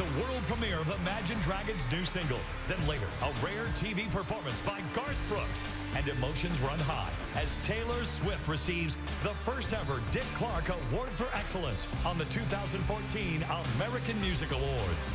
the world premiere of Imagine Dragons' new single. Then later, a rare TV performance by Garth Brooks. And emotions run high as Taylor Swift receives the first ever Dick Clark Award for Excellence on the 2014 American Music Awards.